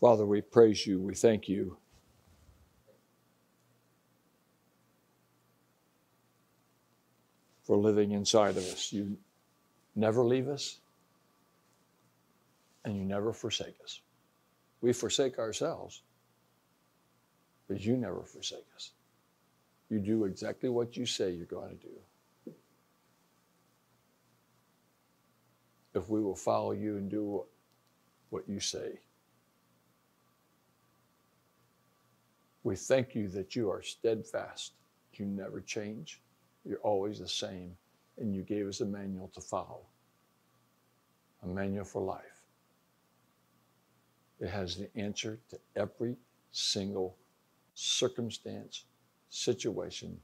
Father, we praise you. We thank you. For living inside of us. You never leave us and you never forsake us. We forsake ourselves, but you never forsake us. You do exactly what you say you're going to do. If we will follow you and do what you say. We thank you that you are steadfast. You never change. You're always the same. And you gave us a manual to follow, a manual for life. It has the answer to every single circumstance, situation,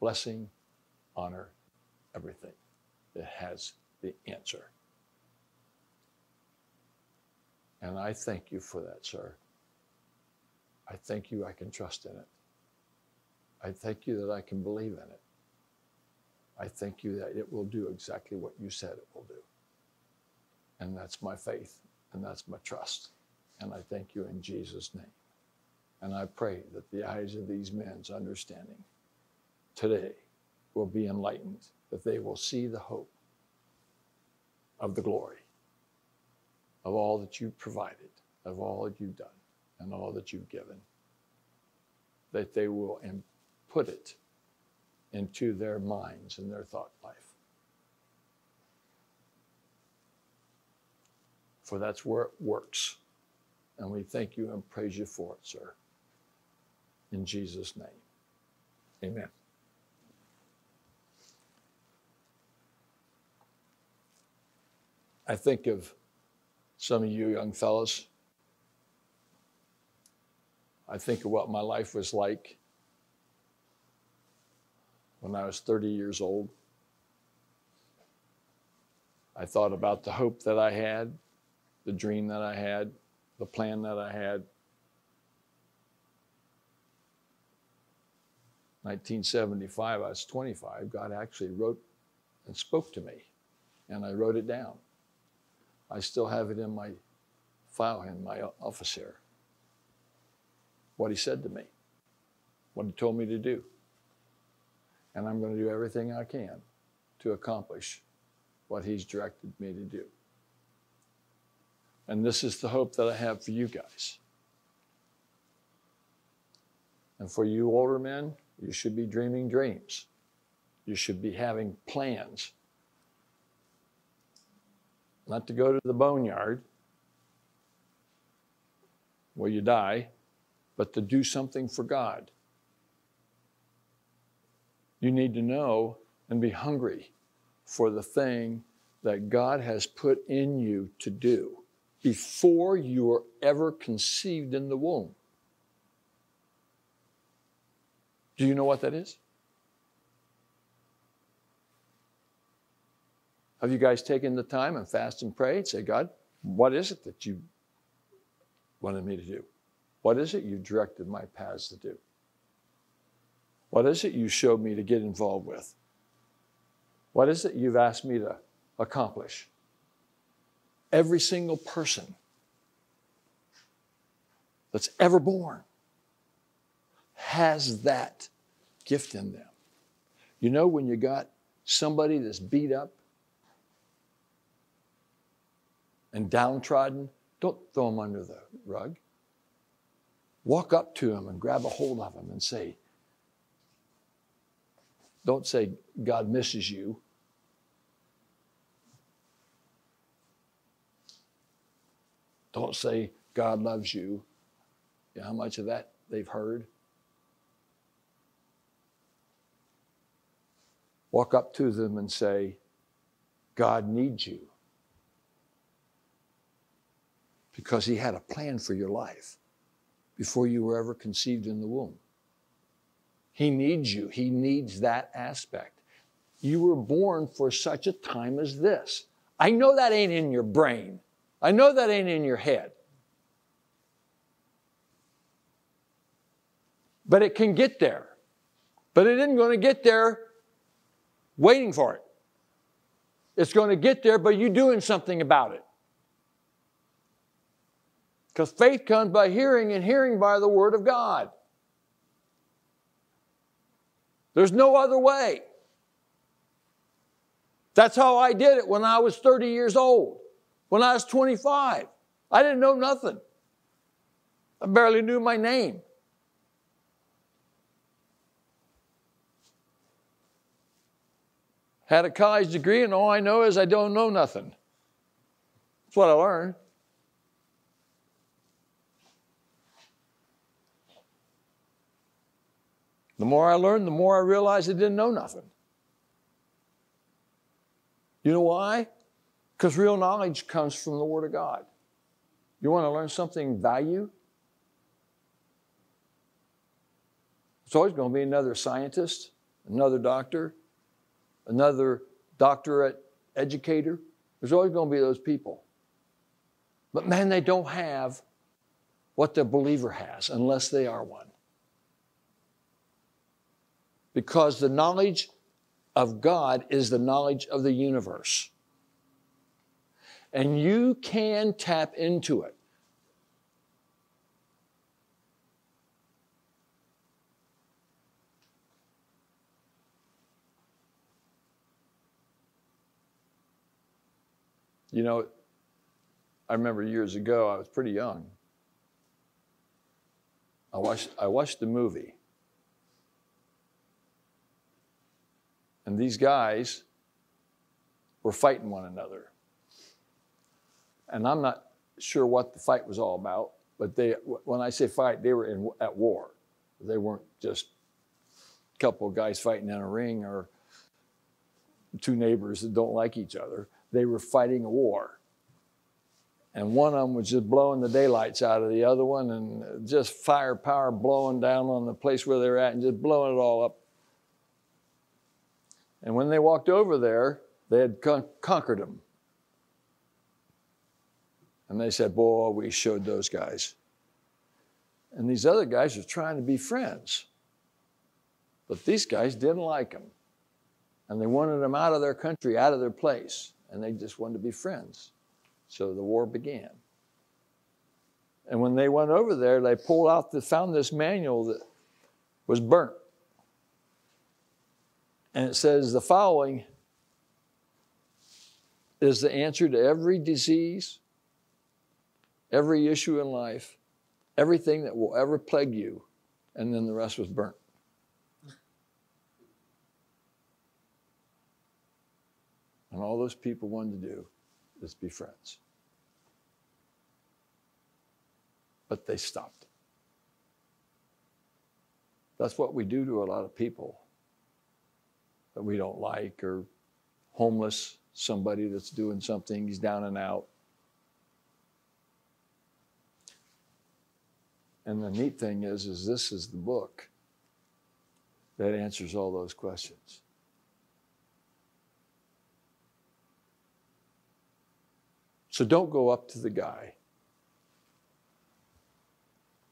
blessing, honor, everything. It has the answer. And I thank you for that, sir. I thank you I can trust in it. I thank you that I can believe in it. I thank you that it will do exactly what you said it will do. And that's my faith and that's my trust. And I thank you in Jesus' name. And I pray that the eyes of these men's understanding today will be enlightened, that they will see the hope of the glory of all that you've provided, of all that you've done, and all that you've given. That they will put it into their minds and their thought life. For that's where it works. And we thank you and praise you for it, sir. In Jesus' name. Amen. I think of some of you young fellows. I think of what my life was like when I was 30 years old. I thought about the hope that I had, the dream that I had, the plan that I had. 1975, I was 25. God actually wrote and spoke to me, and I wrote it down. I still have it in my file in my office here. What he said to me, what he told me to do. And I'm going to do everything I can to accomplish what he's directed me to do. And this is the hope that I have for you guys. And for you older men, you should be dreaming dreams. You should be having plans not to go to the boneyard where you die, but to do something for God. You need to know and be hungry for the thing that God has put in you to do before you were ever conceived in the womb. Do you know what that is? Have you guys taken the time and fast and prayed? Say, God, what is it that you wanted me to do? What is it you directed my paths to do? What is it you showed me to get involved with? What is it you've asked me to accomplish? Every single person that's ever born has that gift in them. You know, when you got somebody that's beat up and downtrodden, don't throw them under the rug. Walk up to them and grab a hold of them and say, don't say, God misses you. Don't say, God loves you. you know how much of that they've heard? Walk up to them and say, God needs you. because He had a plan for your life before you were ever conceived in the womb. He needs you, He needs that aspect. You were born for such a time as this. I know that ain't in your brain, I know that ain't in your head. But it can get there. But it isn't going to get there waiting for it. It's going to get there by you doing something about it. Because faith comes by hearing, and hearing by the Word of God. There's no other way. That's how I did it when I was 30 years old, when I was 25. I didn't know nothing. I barely knew my name. Had a college degree, and all I know is I don't know nothing. That's what I learned. The more I learned, the more I realized I didn't know nothing. You know why? Because real knowledge comes from the Word of God. You want to learn something value? It's always going to be another scientist, another doctor, another doctorate educator. There's always going to be those people. But man, they don't have what the believer has unless they are one. Because the knowledge of God is the knowledge of the universe. And you can tap into it. You know, I remember years ago, I was pretty young. I watched, I watched the movie. And these guys were fighting one another. And I'm not sure what the fight was all about, but they, when I say fight, they were in, at war. They weren't just a couple of guys fighting in a ring or two neighbors that don't like each other. They were fighting a war and one of them was just blowing the daylights out of the other one and just firepower blowing down on the place where they're at and just blowing it all up. And when they walked over there, they had con- conquered them. And they said, Boy, we showed those guys. And these other guys were trying to be friends. But these guys didn't like them. And they wanted them out of their country, out of their place. And they just wanted to be friends. So the war began. And when they went over there, they pulled out, the, found this manual that was burnt. And it says the following is the answer to every disease, every issue in life, everything that will ever plague you. And then the rest was burnt. And all those people wanted to do is be friends. But they stopped. That's what we do to a lot of people that we don't like or homeless, somebody that's doing something, he's down and out. And the neat thing is, is this is the book that answers all those questions. So don't go up to the guy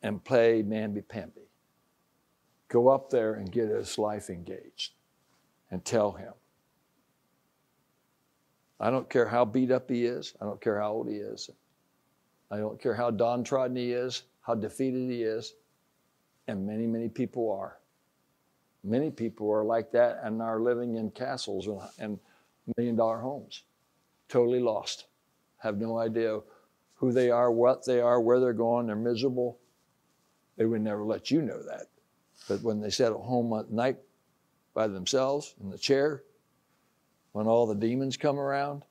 and play mamby-pamby. Go up there and get his life engaged and tell him. I don't care how beat up he is. I don't care how old he is. I don't care how downtrodden he is, how defeated he is. And many, many people are. Many people are like that and are living in castles and million dollar homes, totally lost have no idea who they are, what they are, where they're going, they're miserable. They would never let you know that. But when they sit at home at night by themselves in the chair, when all the demons come around,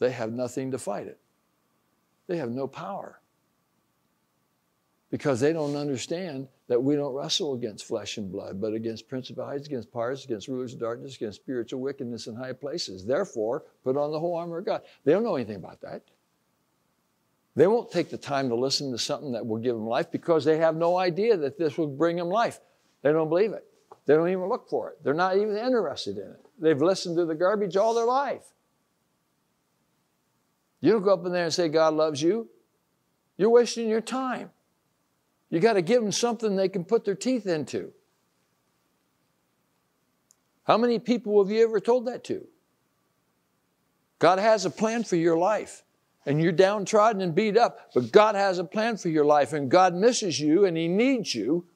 they have nothing to fight it. They have no power because they don't understand that we don't wrestle against flesh and blood, but against principalities, against powers, against rulers of darkness, against spiritual wickedness in high places. Therefore, put on the whole armor of God. They don't know anything about that. They won't take the time to listen to something that will give them life because they have no idea that this will bring them life. They don't believe it. They don't even look for it. They're not even interested in it. They've listened to the garbage all their life. You don't go up in there and say, God loves you. You're wasting your time. You got to give them something they can put their teeth into. How many people have you ever told that to? God has a plan for your life. and you're downtrodden and beat up, but God has a plan for your life and God misses you and He needs you.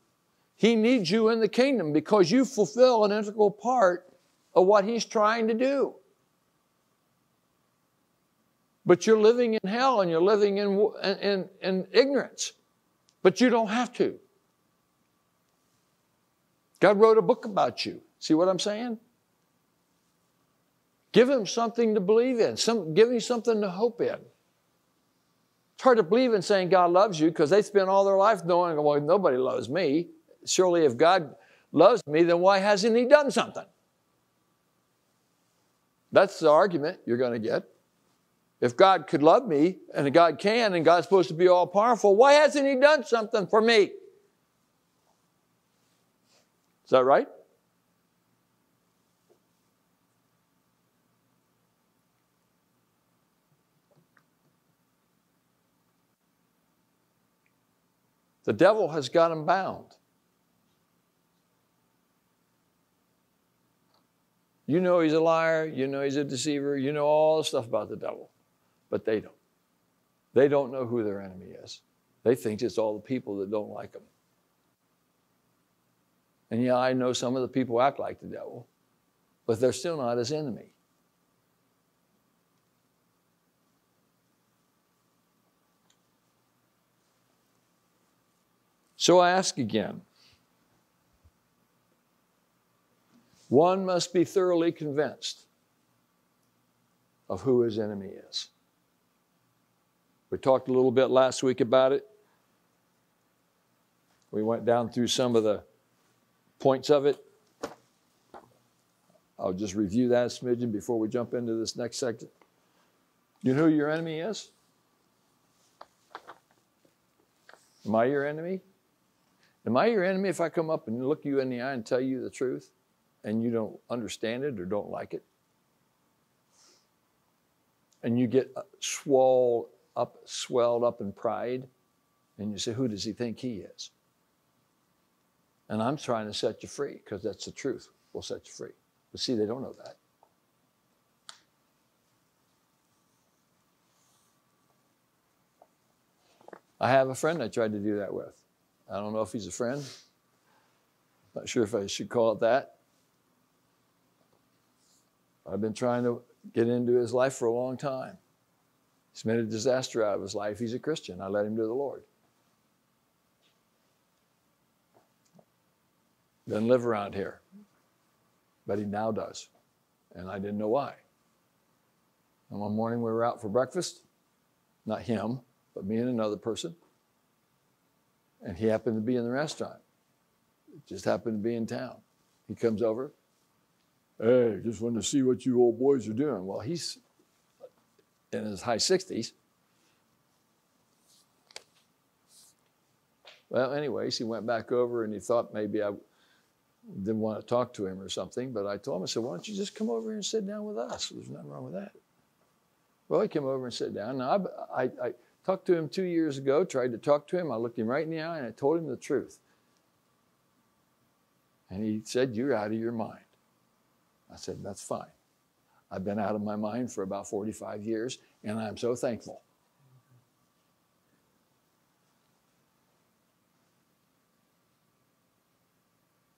He needs you in the kingdom because you fulfill an integral part of what He's trying to do. But you're living in hell and you're living in, in, in ignorance. But you don't have to. God wrote a book about you. See what I'm saying? Give him something to believe in, some, give him something to hope in. It's hard to believe in saying God loves you because they spend all their life knowing, well, nobody loves me. Surely if God loves me, then why hasn't he done something? That's the argument you're going to get. If God could love me, and God can, and God's supposed to be all powerful, why hasn't He done something for me? Is that right? The devil has got him bound. You know he's a liar, you know he's a deceiver, you know all the stuff about the devil, but they don't. They don't know who their enemy is. They think it's all the people that don't like them. And yeah, I know some of the people act like the devil, but they're still not his enemy. So I ask again one must be thoroughly convinced of who his enemy is. We talked a little bit last week about it. We went down through some of the points of it. I'll just review that smidgen before we jump into this next section. You know who your enemy is? Am I your enemy? Am I your enemy if I come up and look you in the eye and tell you the truth and you don't understand it or don't like it? And you get uh, swelled up, swelled up in pride, and you say, Who does he think he is? And I'm trying to set you free because that's the truth. We'll set you free. But see, they don't know that. I have a friend I tried to do that with. I don't know if he's a friend. Not sure if I should call it that. I've been trying to get into his life for a long time. He's made a disaster out of his life. He's a Christian. I led him to the Lord. Doesn't live around here, but he now does. And I didn't know why. And one morning we were out for breakfast, not him, but me and another person. And he happened to be in the restaurant. Just happened to be in town. He comes over. Hey, just wanted to see what you old boys are doing. Well, he's in his high 60s. Well, anyways, he went back over and he thought maybe I didn't want to talk to him or something. But I told him, I said, why don't you just come over here and sit down with us? There's nothing wrong with that. Well, he came over and sat down. Now, I, I, I Talked to him two years ago, tried to talk to him. I looked him right in the eye and I told him the truth. And he said, You're out of your mind. I said, That's fine. I've been out of my mind for about 45 years, and I'm so thankful.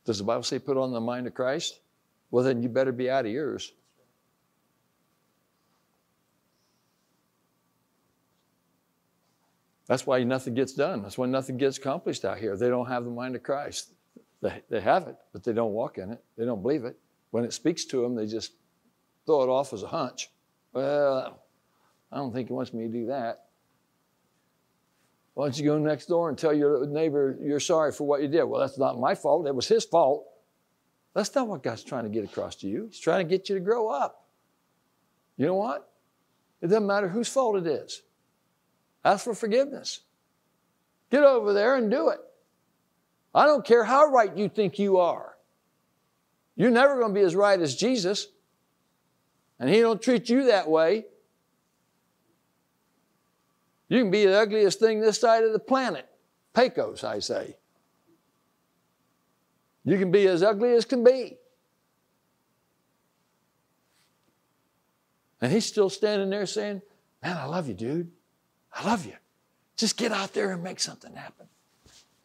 Does the Bible say put on the mind of Christ? Well, then you better be out of yours. That's why nothing gets done. That's why nothing gets accomplished out here. They don't have the mind of Christ. They, they have it, but they don't walk in it. They don't believe it. When it speaks to them, they just throw it off as a hunch. Well, I don't think he wants me to do that. Why don't you go next door and tell your neighbor you're sorry for what you did? Well, that's not my fault. It was his fault. That's not what God's trying to get across to you. He's trying to get you to grow up. You know what? It doesn't matter whose fault it is. Ask for forgiveness. Get over there and do it. I don't care how right you think you are. You're never going to be as right as Jesus. And he don't treat you that way. You can be the ugliest thing this side of the planet. Pecos, I say. You can be as ugly as can be. And he's still standing there saying, Man, I love you, dude. I love you. Just get out there and make something happen.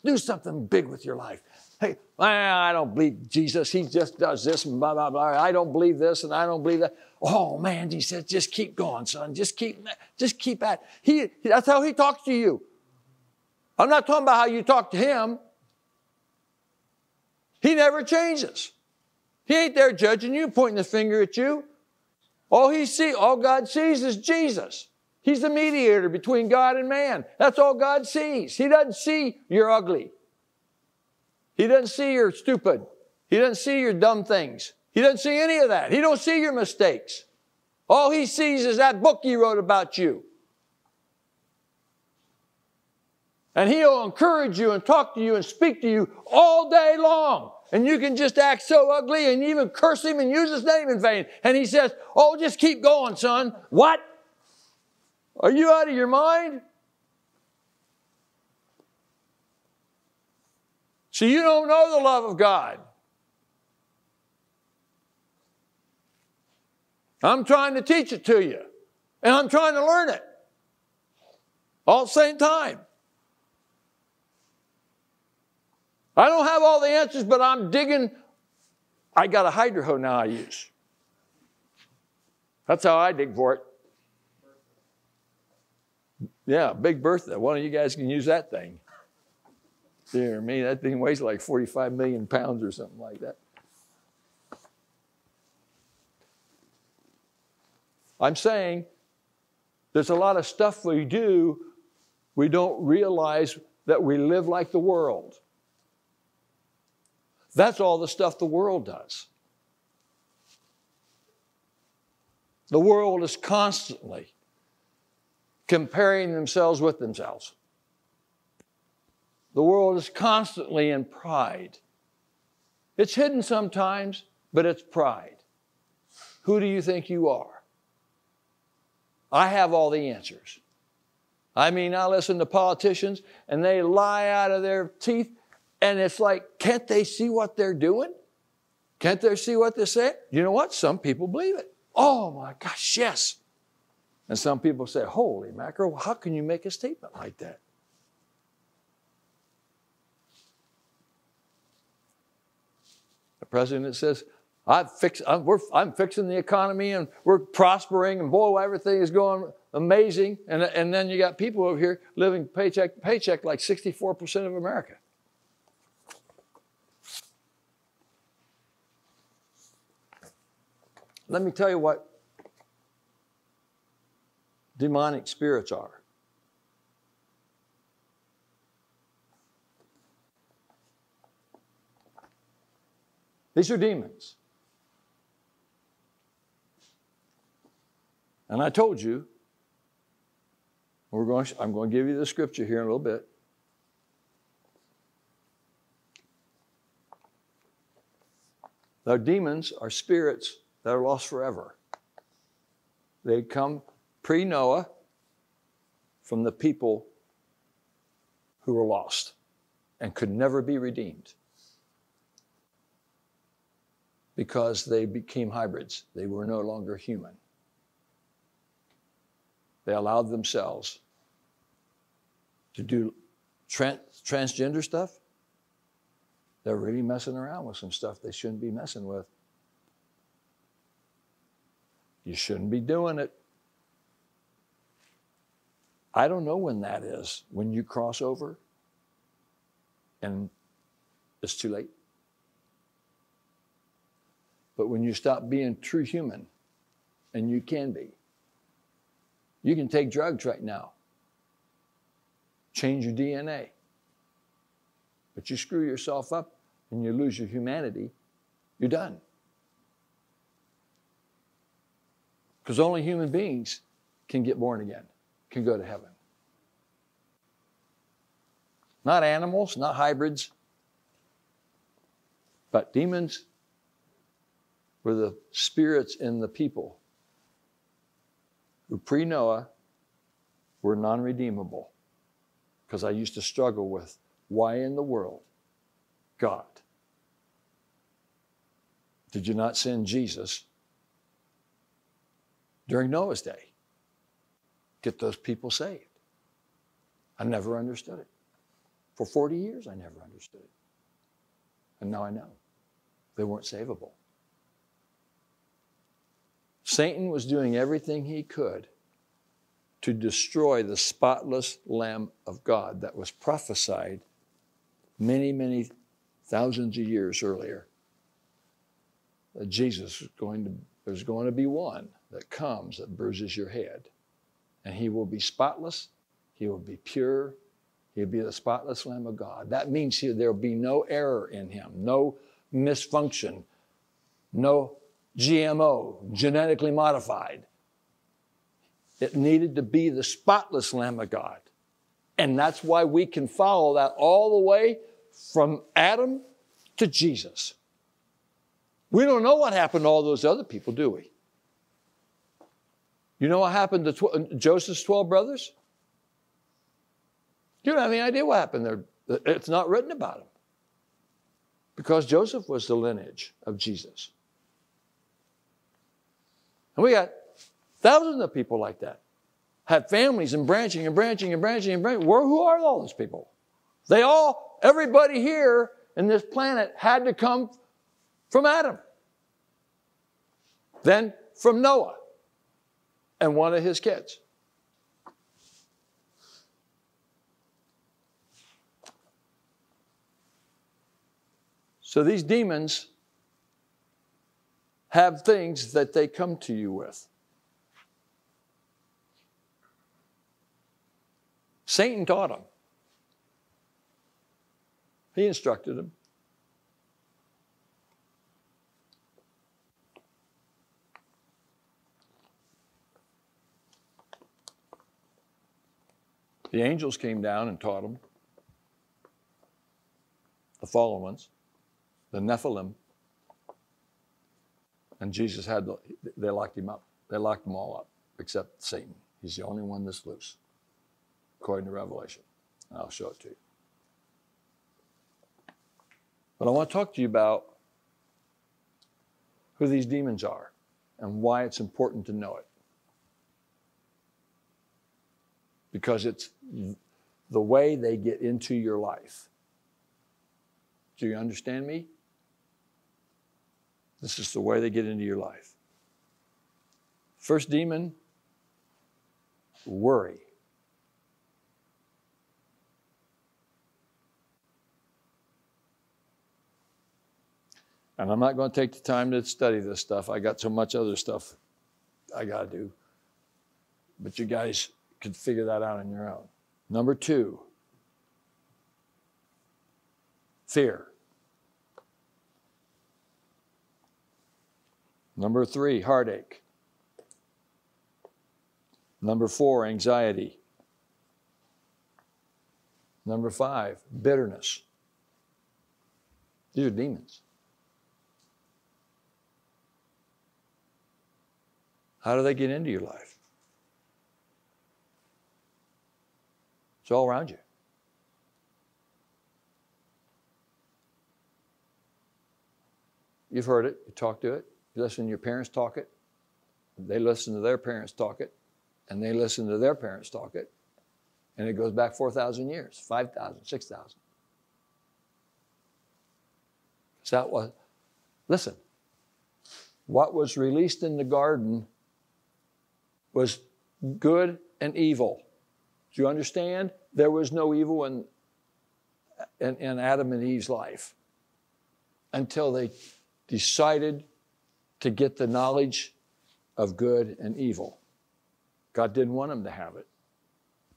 Do something big with your life. Hey, I don't believe Jesus. He just does this and blah, blah, blah. I don't believe this and I don't believe that. Oh man, he said, just keep going, son. Just keep, just keep at. He, that's how he talks to you. I'm not talking about how you talk to him. He never changes. He ain't there judging you, pointing the finger at you. All he see, all God sees is Jesus. He's the mediator between God and man. That's all God sees. He doesn't see you're ugly. He doesn't see you're stupid. He doesn't see your dumb things. He doesn't see any of that. He don't see your mistakes. All he sees is that book he wrote about you. And he'll encourage you and talk to you and speak to you all day long. And you can just act so ugly and even curse him and use his name in vain. And he says, Oh, just keep going, son. What? Are you out of your mind? So you don't know the love of God. I'm trying to teach it to you, and I'm trying to learn it all at the same time. I don't have all the answers, but I'm digging. I got a hydro hoe now I use. That's how I dig for it. Yeah, Big Bertha. One of you guys can use that thing. Dear me, that thing weighs like 45 million pounds or something like that. I'm saying there's a lot of stuff we do, we don't realize that we live like the world. That's all the stuff the world does. The world is constantly comparing themselves with themselves. The world is constantly in pride. It's hidden sometimes, but it's pride. Who do you think you are? I have all the answers. I mean, I listen to politicians and they lie out of their teeth, and it's like, can't they see what they're doing? Can't they see what they're saying? You know what? Some people believe it. Oh my gosh, yes. And some people say, Holy mackerel, how can you make a statement like that? President says, i fix, uh, I'm, I'm, fixing the economy and we're prospering and boy, everything is going amazing. And, and then you got people over here living paycheck paycheck like 64% of America. Let me tell you what demonic spirits are. These are demons. And I told you, we're going, I'm going to give you the scripture here in a little bit. The demons are spirits that are lost forever. They come pre Noah from the people who were lost and could never be redeemed because they became hybrids. They were no longer human. They allowed themselves to do trans- transgender stuff. They're really messing around with some stuff they shouldn't be messing with. You shouldn't be doing it. I don't know when that is, when you cross over and it's too late. But when you stop being true human, and you can be, you can take drugs right now, change your DNA. But you screw yourself up and you lose your humanity, you're done. Because only human beings can get born again can go to heaven. Not animals, not hybrids, but demons were the spirits in the people who pre Noah were non redeemable. Because I used to struggle with why in the world, God, did you not send Jesus during Noah's day? get those people saved. I never understood it. For 40 years, I never understood it. And now I know. They weren't savable. Satan was doing everything he could to destroy the spotless Lamb of God that was prophesied many, many thousands of years earlier. That Jesus is going to, there's going to be one that comes that bruises your head. And he will be spotless, he will be pure, he'll be the spotless Lamb of God. That means there will be no error in him, no misfunction, no GMO, genetically modified. It needed to be the spotless Lamb of God. And that's why we can follow that all the way from Adam to Jesus. We don't know what happened to all those other people, do we? You know what happened to tw- Joseph's 12 brothers? You don't have any idea what happened there. It's not written about them. Because Joseph was the lineage of Jesus. And we got thousands of people like that. Have families and branching and branching and branching and branching. Where, who are all those people? They all, everybody here in this planet had to come from Adam. Then from Noah and one of his kids. So these demons have things that they come to you with. Satan taught them. He instructed them. The angels came down and taught them. The fallen ones, the Nephilim. And Jesus had, the, they locked him up. They locked them all up, except Satan. He's the only one that's loose, according to Revelation. And I'll show it to you. But I want to talk to you about who these demons are and why it's important to know it. Because it's the way they get into your life. Do you understand me? This is the way they get into your life. First demon, worry. And I'm not going to take the time to study this stuff. I got so much other stuff I got to do. But you guys can figure that out on your own. Number two, fear. Number three, heartache. Number four, anxiety. Number five, bitterness. These are demons. How do they get into your life? It's all around you. You've heard it, you talk to it, you listen to your parents talk it, they listen to their parents talk it, and they listen to their parents talk it, and it goes back 4,000 years, 5,000, 6,000. So that was, listen, what was released in the garden was good and evil. Do you understand? There was no evil in, in, in Adam and Eve's life until they decided to get the knowledge of good and evil. God didn't want them to have it,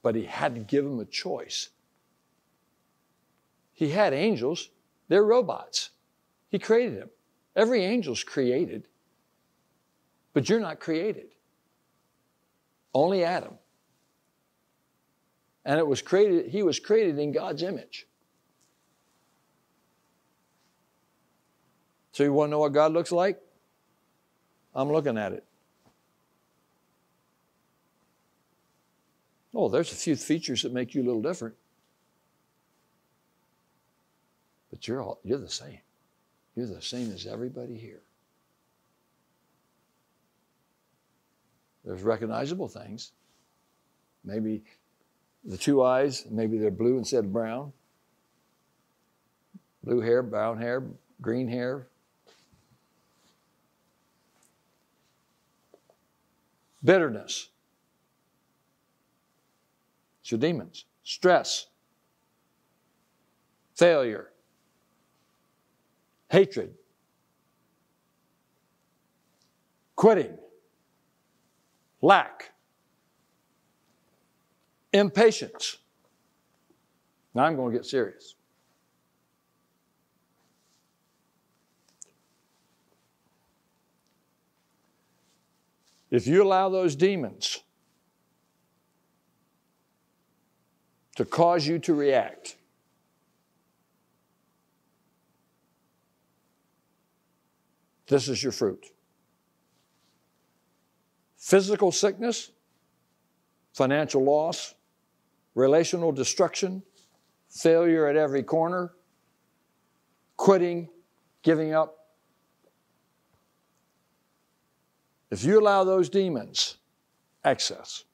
but He had to give them a choice. He had angels, they're robots. He created them. Every angel's created, but you're not created. Only Adam. And it was created, he was created in God's image. So you want to know what God looks like? I'm looking at it. Oh, there's a few features that make you a little different. But you're all you're the same. You're the same as everybody here. There's recognizable things. Maybe the two eyes, maybe they're blue instead of brown. Blue hair, brown hair, green hair. Bitterness. It's your demons. Stress. Failure. Hatred. Quitting. Lack. Impatience. Now I'm going to get serious. If you allow those demons to cause you to react, this is your fruit. Physical sickness, financial loss, relational destruction, failure at every corner, quitting, giving up, If you allow those demons access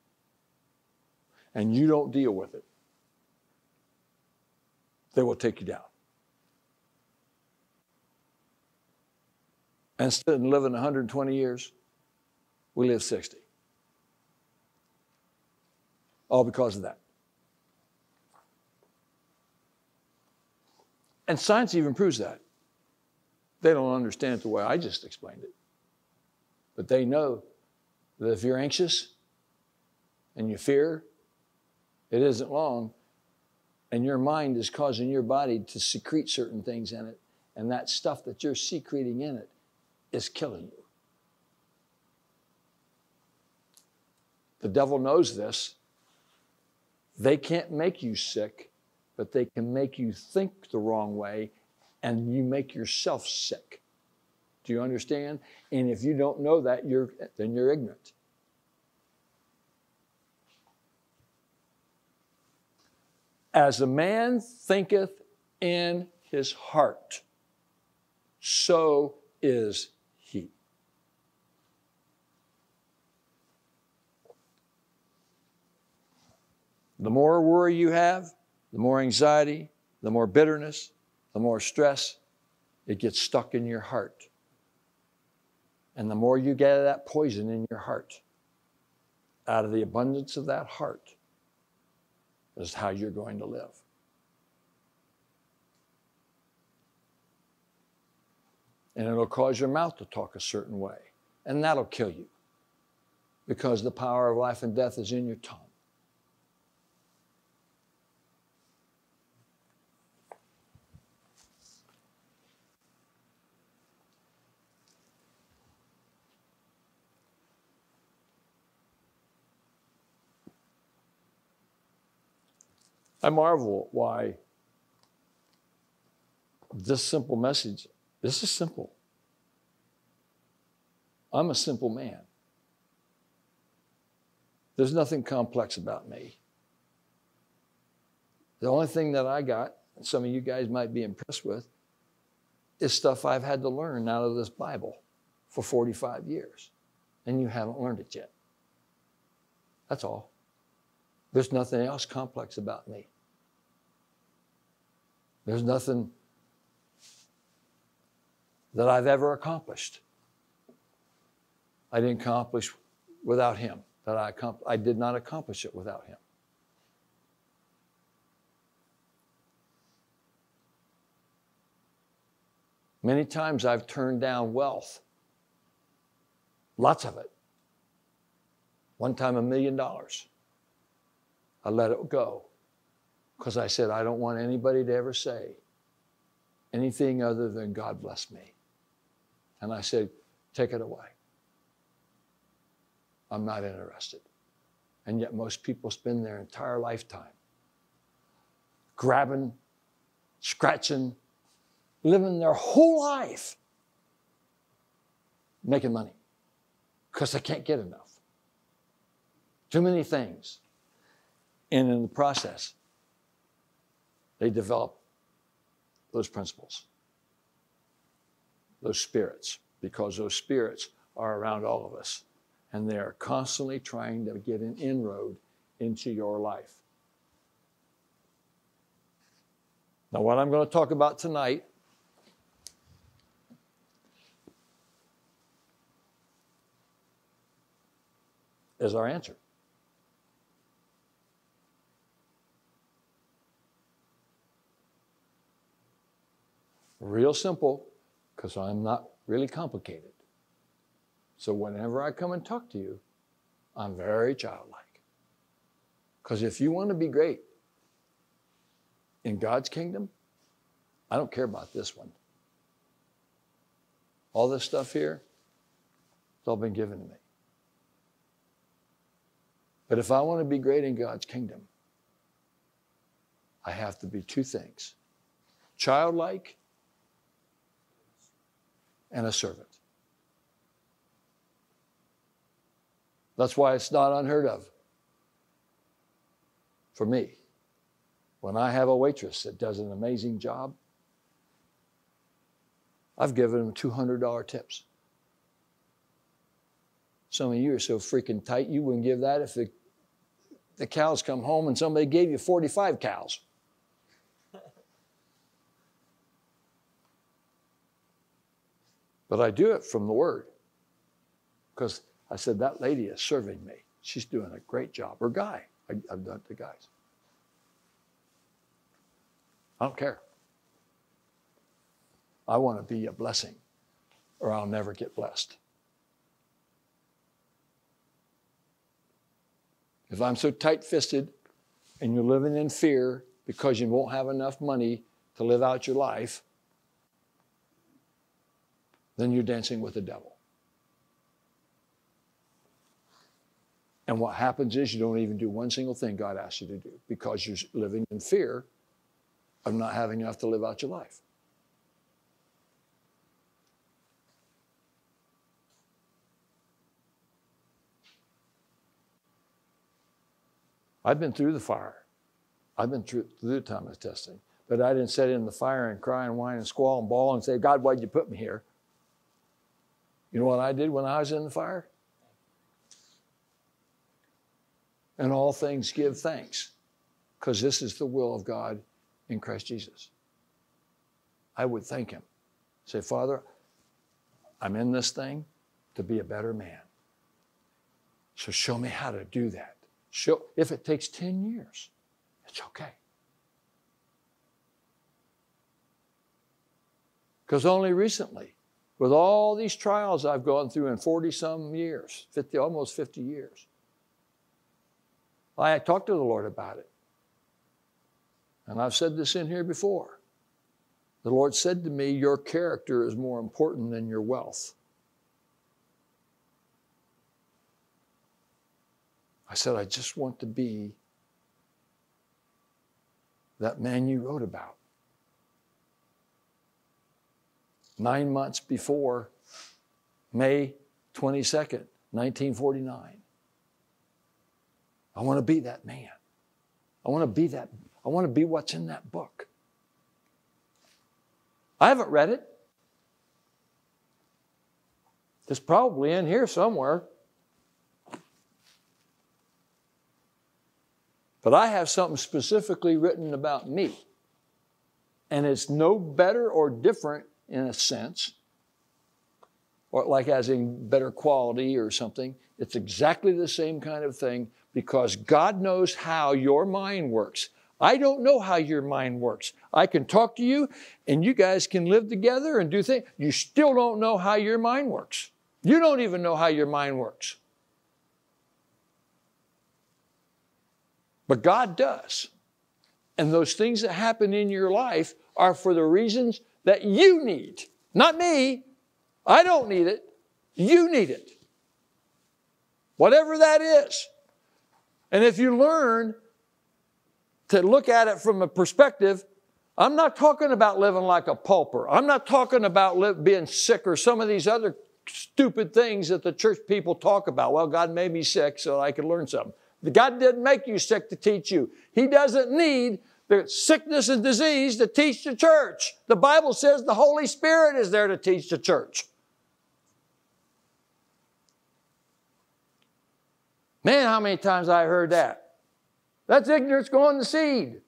and you don't deal with it, they will take you down. Instead of living 120 years, we live 60. All because of that. And science even proves that. They don't understand it the way I just explained it. But they know that if you're anxious and you fear, it isn't long, and your mind is causing your body to secrete certain things in it, and that stuff that you're secreting in it is killing you. The devil knows this. They can't make you sick, but they can make you think the wrong way, and you make yourself sick. Do you understand? And if you don't know that, you're, then you're ignorant. As a man thinketh in his heart, so is he. The more worry you have, the more anxiety, the more bitterness, the more stress, it gets stuck in your heart. And the more you get of that poison in your heart, out of the abundance of that heart, is how you're going to live. And it'll cause your mouth to talk a certain way. And that'll kill you. Because the power of life and death is in your tongue. I marvel why this simple message, this is simple. I'm a simple man. There's nothing complex about me. The only thing that I got, and some of you guys might be impressed with, is stuff I've had to learn out of this Bible for 45 years. And you haven't learned it yet. That's all. There's nothing else complex about me. There's nothing that I've ever accomplished. I didn't accomplish without Him. That I, I did not accomplish it without Him. Many times I've turned down wealth, lots of it. One time, a million dollars. I let it go because I said, I don't want anybody to ever say anything other than God bless me. And I said, take it away. I'm not interested. And yet, most people spend their entire lifetime grabbing, scratching, living their whole life making money because they can't get enough. Too many things. And in the process, they develop those principles, those spirits, because those spirits are around all of us. And they are constantly trying to get an inroad into your life. Now, what I'm going to talk about tonight is our answer. Real simple, because I'm not really complicated. So whenever I come and talk to you, I'm very childlike. Because if you want to be great in God's kingdom, I don't care about this one. All this stuff here, it's all been given to me. But if I want to be great in God's kingdom, I have to be two things childlike and a servant. That's why it's not unheard of for me. When I have a waitress that does an amazing job, I've given them $200 tips. Some of you are so freaking tight, you wouldn't give that if the, the cows come home and somebody gave you 45 cows. But I do it from the Word because I said, that lady is serving me. She's doing a great job. Or guy. I, have done it to guys. I don't care. I want to be a blessing or I'll never get blessed. If I'm so tight fisted and you're living in fear because you won't have enough money to live out your life, then you're dancing with the devil. And what happens is you don't even do one single thing God asks you to do because you're living in fear of not having enough to live out your life. I've been through the fire. I've been through, the time of testing. But I didn't sit in the fire and cry and whine and squall and bawl and say, God, why'd you put me here? You know what I did when I was in the fire? and all things give thanks, because this is the will of God in Christ Jesus. I would thank Him. Say, Father, I'm in this thing to be a better man. So show me how to do that. Show, if it takes 10 years, it's okay. Because only recently, with all these trials I've gone through in 40 some years, 50, almost 50 years, I talked to the Lord about it. And I've said this in here before. The Lord said to me, Your character is more important than your wealth. I said, I just want to be that man you wrote about. Nine months before May 22nd, 1949. I want to be that man. I want to be that. I want to be what's in that book. I haven't read it. It's probably in here somewhere. But I have something specifically written about me. And it's no better or different in a sense, or like as in better quality or something. It's exactly the same kind of thing because God knows how your mind works. I don't know how your mind works. I can talk to you and you guys can live together and do things. You still don't know how your mind works. You don't even know how your mind works. But God does. And those things that happen in your life are for the reasons that you need. Not me. I don't need it. You need it. Whatever that is. And if you learn to look at it from a perspective, I'm not talking about living like a pauper. I'm not talking about live, being sick or some of these other stupid things that the church people talk about. Well, God made me sick so I could learn something. God didn't make you sick to teach you. He doesn't need the sickness and disease to teach the church. The Bible says the Holy Spirit is there to teach the church. Man, how many times I heard that? That's ignorance going to seed.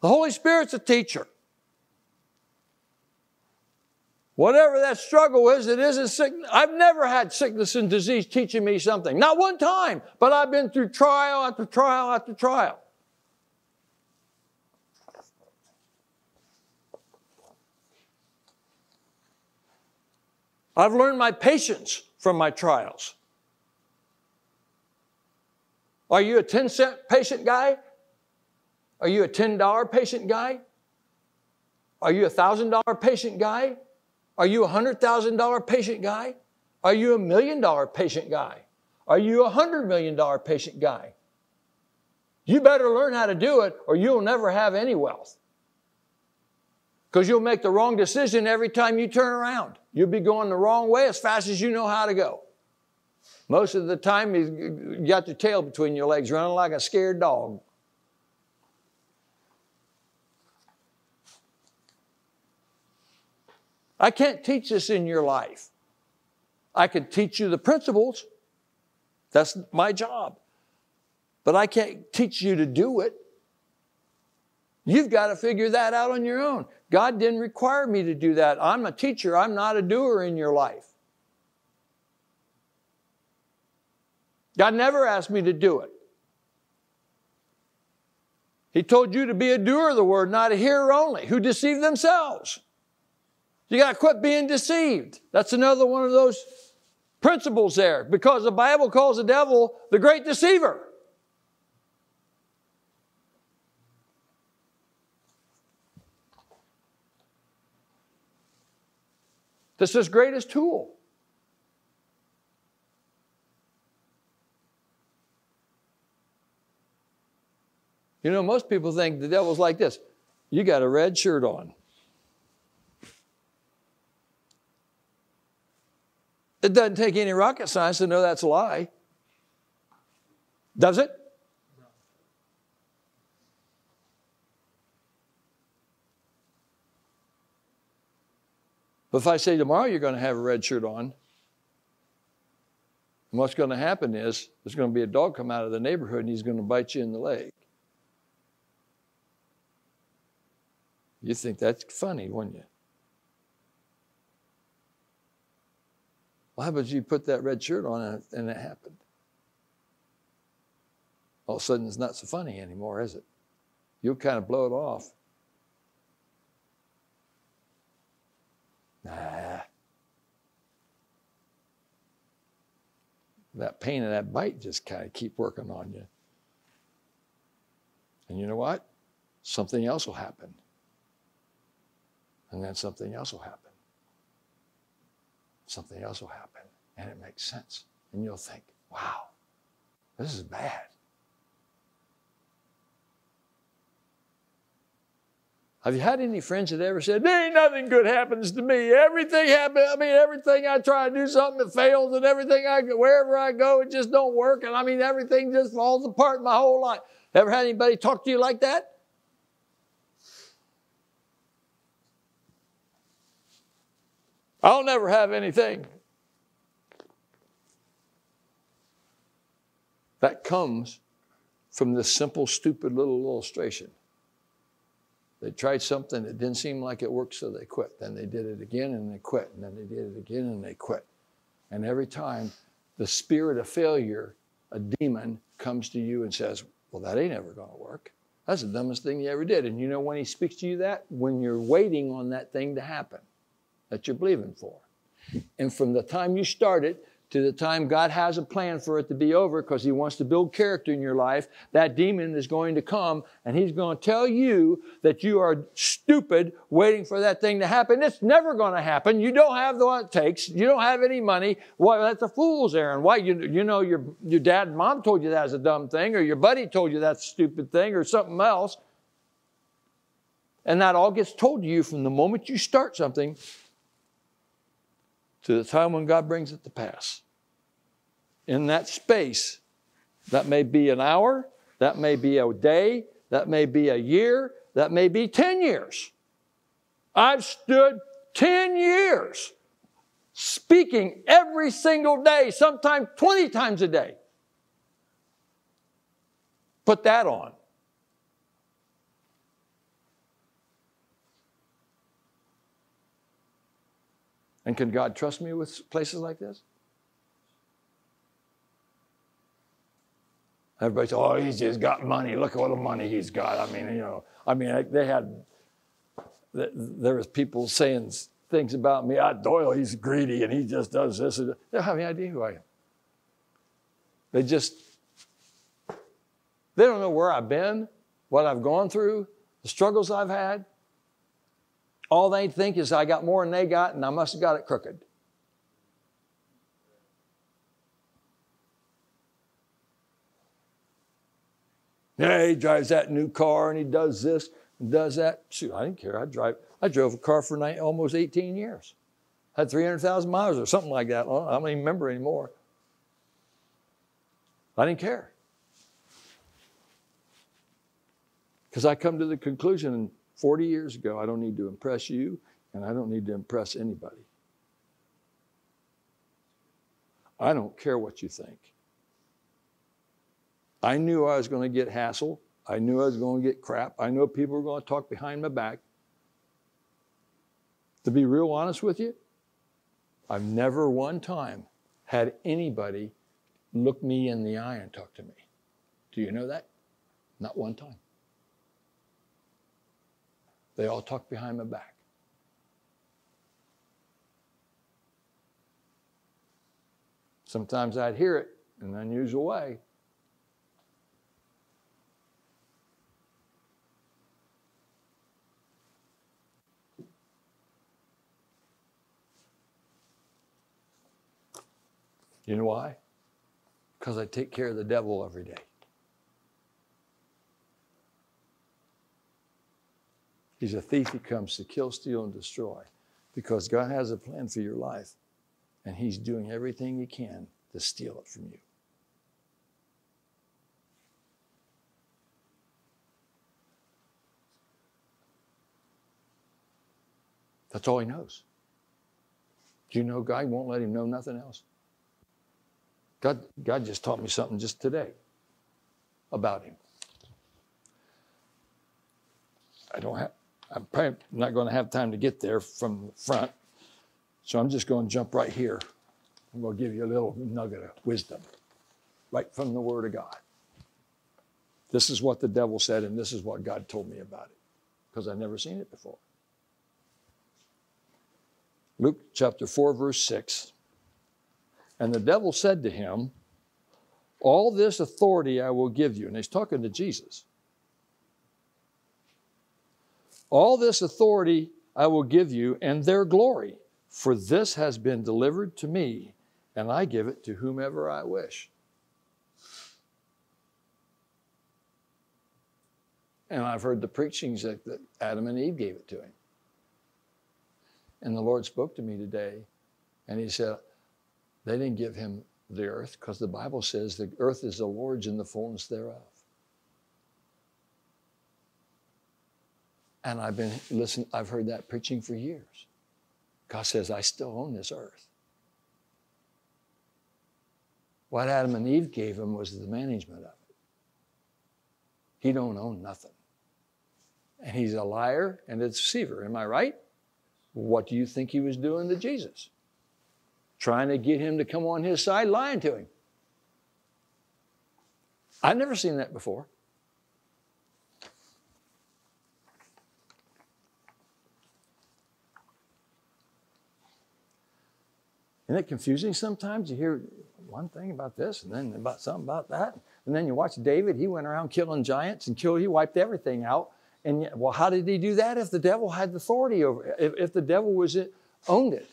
The Holy Spirit's a teacher. Whatever that struggle is, it isn't sick. I've never had sickness and disease teaching me something. Not one time, but I've been through trial after trial after trial. I've learned my patience from my trials. Are you a 10 cent patient guy? Are you a $10 patient guy? Are you a $1,000 patient guy? Are you a $100,000 patient guy? Are you a million dollar patient guy? Are you a $100 million patient guy? You better learn how to do it or you'll never have any wealth. Because you'll make the wrong decision every time you turn around. You'll be going the wrong way as fast as you know how to go. Most of the time, you got your tail between your legs, running like a scared dog. I can't teach this in your life. I can teach you the principles. That's my job. But I can't teach you to do it. You've got to figure that out on your own. God didn't require me to do that. I'm a teacher, I'm not a doer in your life. God never asked me to do it. He told you to be a doer of the word, not a hearer only, who deceive themselves. You got to quit being deceived. That's another one of those principles there because the Bible calls the devil the great deceiver. This is his greatest tool. You know, most people think the devil's like this you got a red shirt on. It doesn't take any rocket science to know that's a lie. Does it? But if I say tomorrow you're going to have a red shirt on, and what's going to happen is there's going to be a dog come out of the neighborhood and he's going to bite you in the leg. You think that's funny, wouldn't you? Well, how about you put that red shirt on and it happened? All of a sudden, it's not so funny anymore, is it? You'll kind of blow it off. Nah. That pain and that bite just kind of keep working on you. And you know what? Something else will happen. And then something else will happen something else will happen and it makes sense. And you'll think, wow, this is bad. Have you had any friends that ever said, there ain't nothing good happens to me. Everything happens. I mean, everything I try to do something that fails and everything I wherever I go, it just don't work. And I mean, everything just falls apart in my whole life. Ever had anybody talk to you like that? I'll never have anything. That comes from this simple, stupid little illustration. They tried something that didn't seem like it worked, so they quit. Then they did it again and they quit. And then they did it again and they quit. And every time the spirit of failure, a demon, comes to you and says, Well, that ain't ever going to work. That's the dumbest thing you ever did. And you know when he speaks to you that? When you're waiting on that thing to happen that you're believing for. And from the time you start it to the time God has a plan for it to be over because He wants to build character in your life, that demon is going to come and He's going to tell you that you are stupid waiting for that thing to happen. It's never going to happen. You don't have the what it takes. You don't have any money. Well, that's a fool's errand. Why? You, you know, your, your dad and mom told you that's a dumb thing, or your buddy told you that's a stupid thing, or something else. And that all gets told to you from the moment you start something to the time when God brings it to pass. In that space, that may be an hour, that may be a day, that may be a year, that may be 10 years. I've stood 10 years speaking every single day, sometimes 20 times a day. Put that on. And can God trust me with places like this? Everybody says, oh, he's just got money. Look at all the money he's got. I mean, you know, I mean, they had, there was people saying things about me. Ah, Doyle, he's greedy and he just does this. They don't have any idea who I am. They just, they don't know where I've been, what I've gone through, the struggles I've had. All they think is I got more than they got, and I must have got it crooked. Yeah, he drives that new car and he does this and does that. Shoot, I didn't care. I drive. I drove a car for nine, almost 18 years. Had 300,000 miles or something like that. I don't even remember anymore. I didn't care. Because I come to the conclusion 40 years ago, I don't need to impress you, and I don't need to impress anybody. I don't care what you think. I knew I was going to get hassle. I knew I was going to get crap. I know people were going to talk behind my back. To be real honest with you, I've never one time had anybody look me in the eye and talk to me. Do you know that? Not one time. They all talk behind my back. Sometimes I'd hear it in an unusual way. You know why? Because I take care of the devil every day. He's a thief. He comes to kill, steal, and destroy. Because God has a plan for your life, and He's doing everything He can to steal it from you. That's all He knows. Do you know God won't let Him know nothing else? God, God just taught me something just today about Him. I don't have, I'm probably not going to have time to get there from the front. So I'm just going to jump right here. I'm going to give you a little nugget of wisdom right from the Word of God. This is what the devil said, and this is what God told me about it because I've never seen it before. Luke chapter 4, verse 6. And the devil said to him, All this authority I will give you. And he's talking to Jesus. All this authority I will give you and their glory, for this has been delivered to me, and I give it to whomever I wish. And I've heard the preachings that, that Adam and Eve gave it to him. And the Lord spoke to me today, and He said, They didn't give him the earth because the Bible says the earth is the Lord's and the fullness thereof. And I've been listening, I've heard that preaching for years. God says, I still own this earth. What Adam and Eve gave him was the management of it. He don't own nothing. And he's a liar and a deceiver. Am I right? What do you think he was doing to Jesus? Trying to get him to come on his side, lying to him. I've never seen that before. Isn't it confusing sometimes? You hear one thing about this and then about something about that. And then you watch David, he went around killing giants and killed, he wiped everything out. And yet, well, how did he do that if the devil had authority over it, if, if the devil was it, owned it?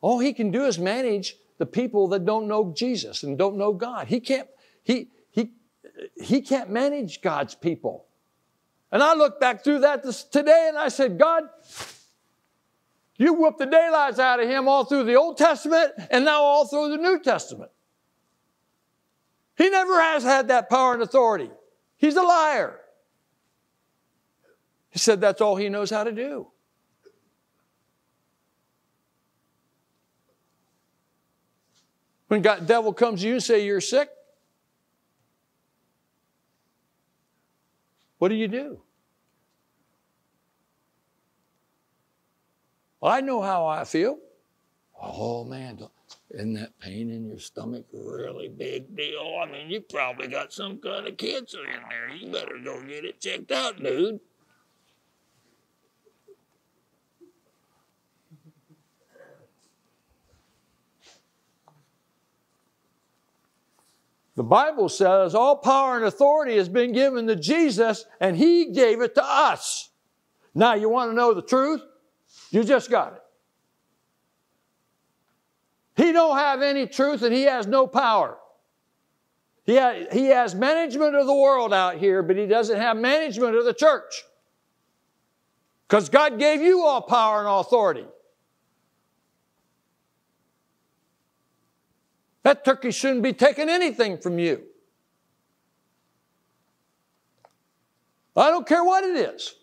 All he can do is manage the people that don't know Jesus and don't know God. He can't, he, he, he can't manage God's people. And I look back through that this, today and I said, God, you whoop the daylights out of him all through the Old Testament and now all through the New Testament. He never has had that power and authority. He's a liar. He said that's all he knows how to do. When God devil comes to you and say you're sick, what do you do? I know how I feel. Oh man, isn't that pain in your stomach a really big deal? I mean, you probably got some kind of cancer in there. You better go get it checked out, dude. The Bible says all power and authority has been given to Jesus, and He gave it to us. Now, you want to know the truth? You just got it. He don't have any truth and he has no power. He, ha- he has management of the world out here, but he doesn't have management of the church. Because God gave you all power and authority. That turkey shouldn't be taking anything from you. I don't care what it is.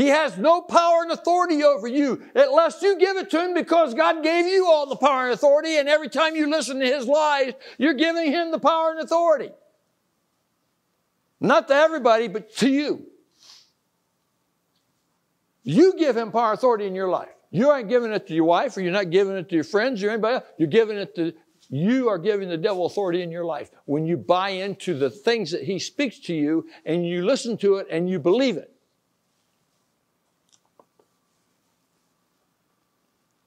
He has no power and authority over you unless you give it to him because God gave you all the power and authority, and every time you listen to his lies, you're giving him the power and authority. Not to everybody, but to you. You give him power and authority in your life. You aren't giving it to your wife, or you're not giving it to your friends or anybody else. You're giving it to you are giving the devil authority in your life when you buy into the things that he speaks to you and you listen to it and you believe it.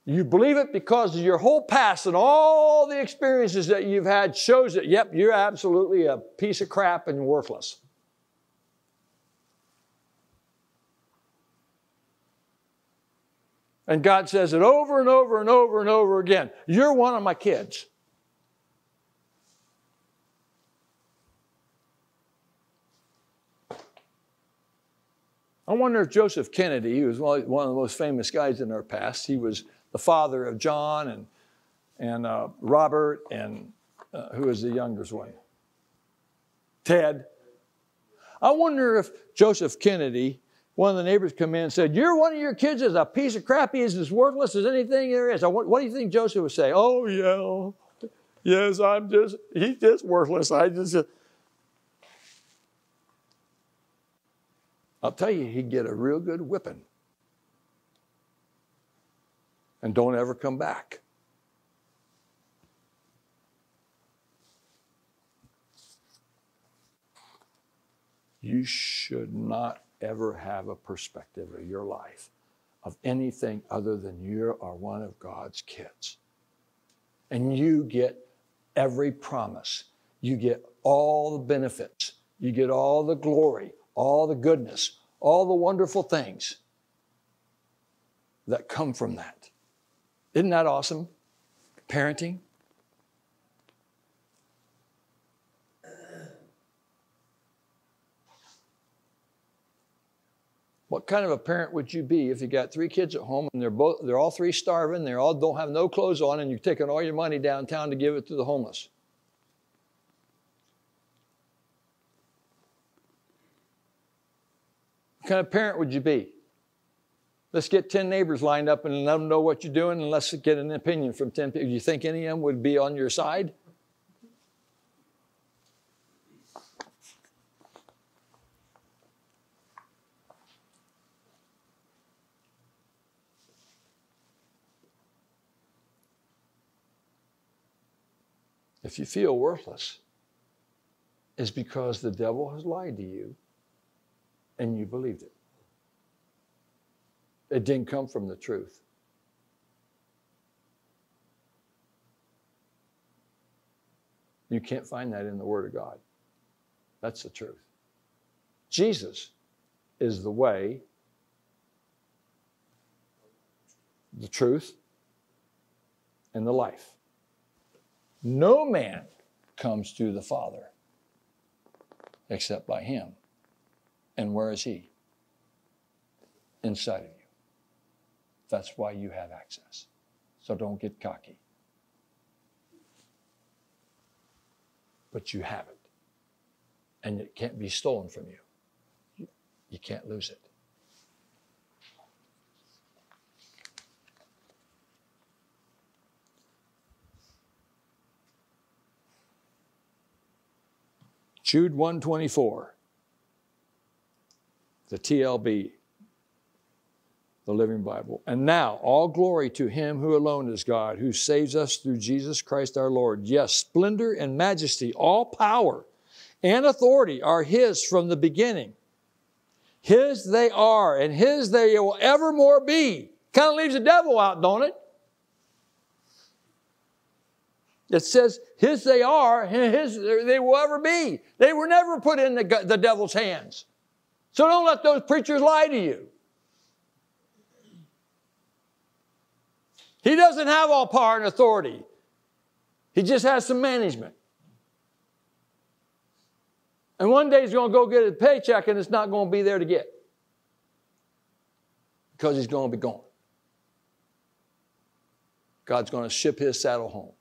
You believe it because your whole past and all the experiences that you've had shows that, yep, you're absolutely a piece of crap and worthless. And God says it over and over and over and over again. You're one of my kids. I wonder if Joseph Kennedy, who was one of the most famous guys in our past, he was the father of John and, and uh, Robert, and uh, who is the youngest one? Ted. I wonder if Joseph Kennedy, one of the neighbors come in and said, You're one of your kids is a piece of crap. He is as worthless as anything there is. What, what do you think Joseph would say? Oh, yeah. Yes, I'm just, he's just worthless. I just. Uh, I'll tell you, he'd get a real good whipping. And don't ever come back. You should not ever have a perspective of your life of anything other than you are one of God's kids. And you get every promise, you get all the benefits, you get all the glory, all the goodness, all the wonderful things that come from that. Isn't that awesome? Parenting. What kind of a parent would you be if you got three kids at home and they're both they're all three starving, they all don't have no clothes on, and you're taking all your money downtown to give it to the homeless? What kind of parent would you be? Let's get 10 neighbors lined up and let them know what you're doing, and let's get an opinion from 10 people. Do you think any of them would be on your side? If you feel worthless, it's because the devil has lied to you and you believed it. It didn't come from the truth. You can't find that in the Word of God. That's the truth. Jesus is the way, the truth, and the life. No man comes to the Father except by Him. And where is He? Inside of you. That's why you have access. So don't get cocky. But you have it. And it can't be stolen from you. You can't lose it. Jude 124, the TLB, the Living Bible. And now, all glory to him who alone is God, who saves us through Jesus Christ our Lord. Yes, splendor and majesty, all power and authority are his from the beginning. His they are, and his they will evermore be. Kind of leaves the devil out, don't it? It says, His they are, and His they will ever be. They were never put in the, the devil's hands. So don't let those preachers lie to you. He doesn't have all power and authority, he just has some management. And one day he's going to go get a paycheck and it's not going to be there to get because he's going to be gone. God's going to ship his saddle home.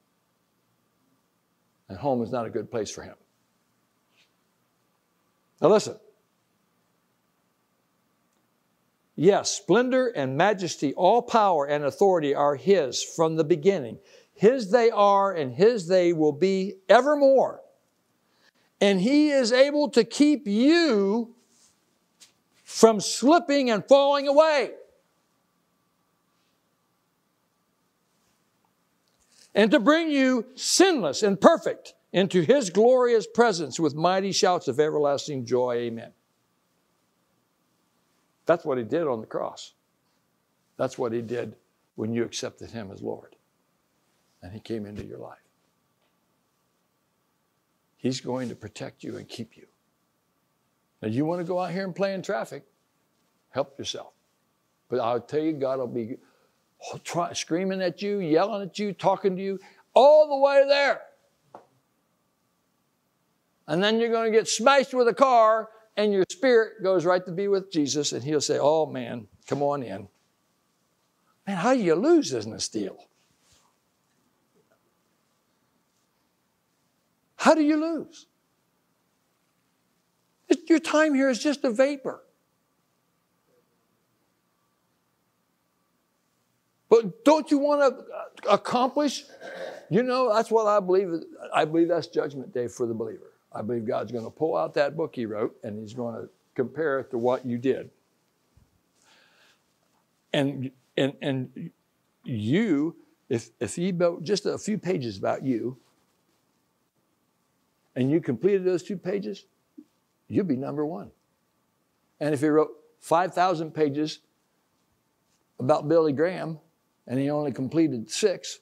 And home is not a good place for him. Now, listen. Yes, splendor and majesty, all power and authority are His from the beginning. His they are, and His they will be evermore. And He is able to keep you from slipping and falling away. and to bring you sinless and perfect into his glorious presence with mighty shouts of everlasting joy. Amen. That's what he did on the cross. That's what he did when you accepted him as Lord and he came into your life. He's going to protect you and keep you. Now, you want to go out here and play in traffic, help yourself. But I'll tell you, God will be try, screaming at you, yelling at you, talking to you, all the way there. And then you're going to get smashed with a car, and your spirit goes right to be with Jesus, and he'll say, Oh, man, come on in. Man, how do you lose in this deal? How do you lose? Your time here is just a vapor. But don't you want to uh, accomplish? You know, that's what I believe. I believe that's judgment day for the believer. I believe God's going to pull out that book he wrote and he's going to compare it to what you did. And and and you, if if he wrote just a few pages about you, and you completed those two pages, you'd be number one. And if he wrote 5,000 pages about Billy Graham, and he only completed six,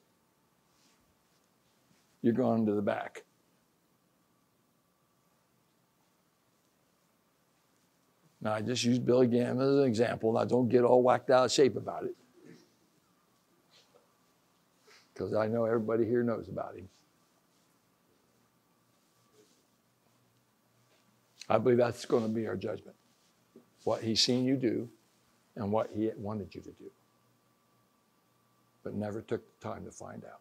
you're going to the back. Now, I just use Billy Graham as an example. Now, don't get all whacked out of shape about it. Because I know everybody here knows about him. I believe that's going to be our judgment. What he's seen you do and what he wanted you to do but never took the time to find out.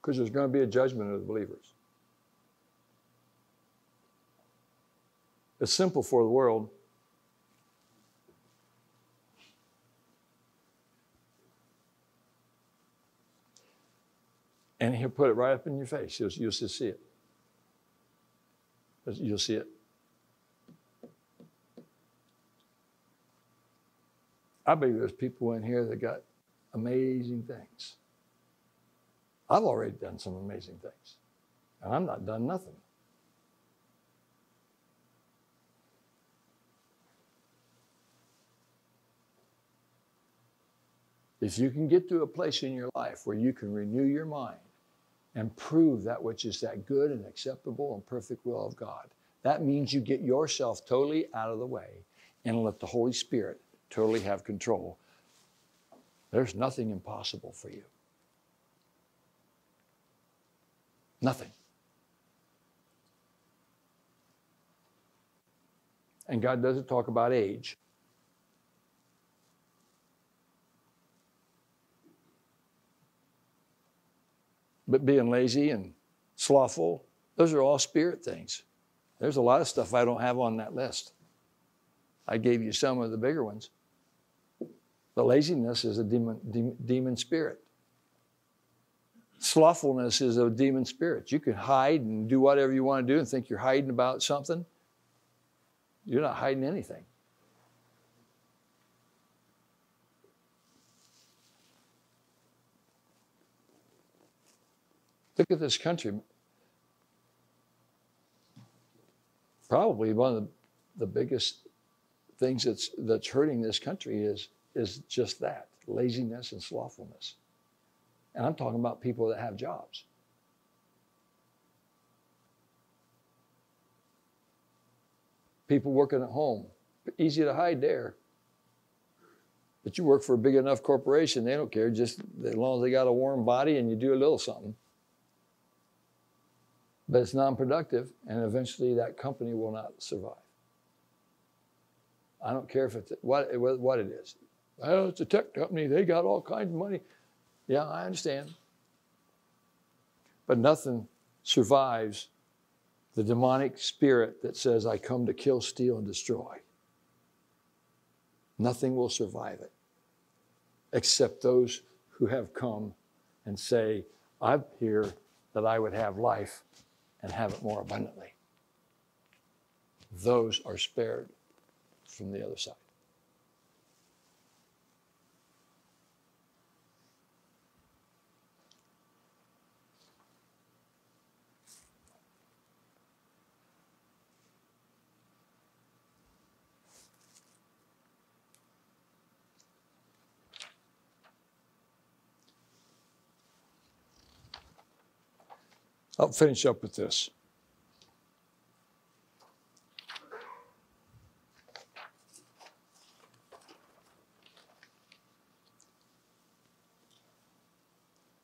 Because there's going to be a judgment of the believers. It's simple for the world. And he'll put it right up in your face. You'll, you'll just see it. You'll see it. I believe there's people in here that got amazing things. I've already done some amazing things, and I'm not done nothing. If you can get to a place in your life where you can renew your mind and prove that which is that good and acceptable and perfect will of God, that means you get yourself totally out of the way and let the Holy Spirit totally have control, there's nothing impossible for you. Nothing. And God doesn't talk about age. But being lazy and slothful, those are all spirit things. There's a lot of stuff I don't have on that list. I gave you some of the bigger ones. The laziness is a demon, demon, demon spirit. Slothfulness is a demon spirit. You can hide and do whatever you want to do and think you're hiding about something. You're not hiding anything. Look at this country. Probably one of the, the biggest things that's, that's hurting this country is, is just that laziness and slothfulness. And I'm talking about people that have jobs. People working at home, easy to hide there. But you work for a big enough corporation, they don't care, just as long as they got a warm body and you do a little something. But it's non productive, and eventually that company will not survive. I don't care if it's what, what it is. Well, it's a tech company, they got all kinds of money. Yeah, I understand. But nothing survives the demonic spirit that says, I come to kill, steal, and destroy. Nothing will survive it except those who have come and say, I'm here that I would have life and have it more abundantly. Those are spared from the other side. I'll finish up with this.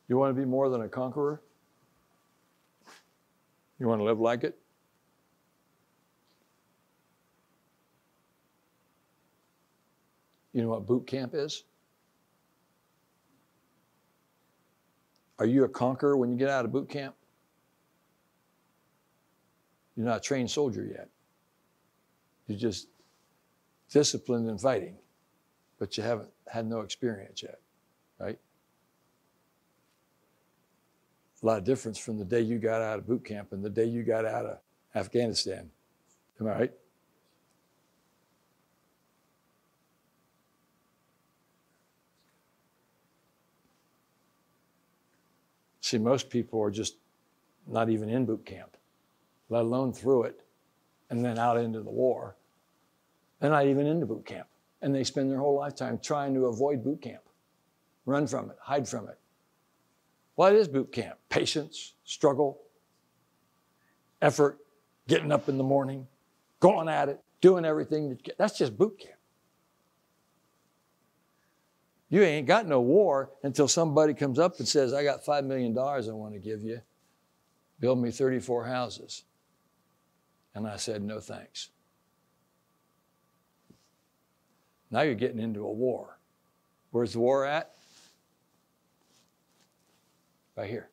You want to be more than a conqueror? You want to live like it? You know what boot camp is? Are you a conqueror when you get out of boot camp? You're not a trained soldier yet. You're just disciplined in fighting, but you haven't had no experience yet, right? A lot of difference from the day you got out of boot camp and the day you got out of Afghanistan. Am I right? See, most people are just not even in boot camp let alone through it, and then out into the war. They're not even into boot camp. And they spend their whole lifetime trying to avoid boot camp, run from it, hide from it. What is boot camp? Patience, struggle, effort, getting up in the morning, going at it, doing everything. That's just boot camp. You ain't got no war until somebody comes up and says, I got $5 million I want to give you. Build me 34 houses. And I said, No thanks. Now you're getting into a war. Where's the war at? Right here.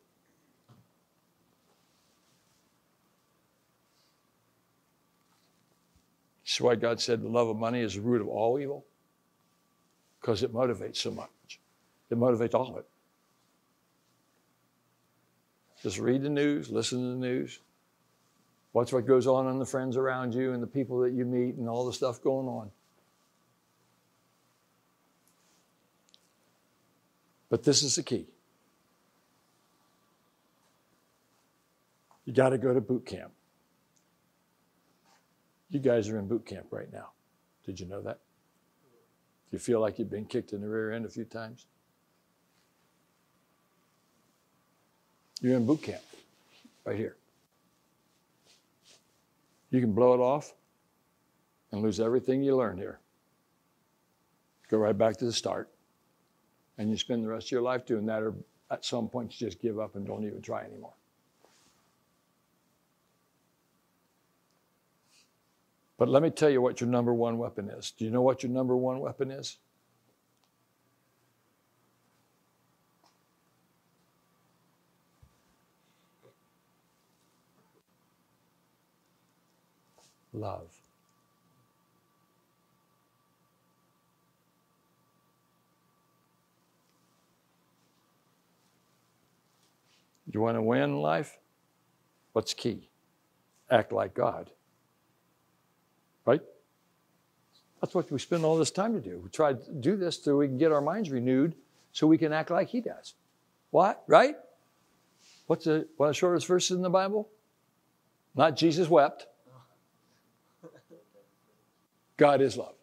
See why God said the love of money is the root of all evil? Because it motivates so much. It motivates all of it. Just read the news, listen to the news, Watch what goes on in the friends around you and the people that you meet and all the stuff going on. But this is the key. You got to go to boot camp. You guys are in boot camp right now. Did you know that? Do you feel like you've been kicked in the rear end a few times? You're in boot camp right here. You can blow it off and lose everything you learned here. Go right back to the start. And you spend the rest of your life doing that, or at some point you just give up and don't even try anymore. But let me tell you what your number one weapon is. Do you know what your number one weapon is? Love. You want to win life? What's key? Act like God. Right? That's what we spend all this time to do. We try to do this so we can get our minds renewed so we can act like He does. What? Right? What's the, one of the shortest verses in the Bible? Not Jesus wept. God is love.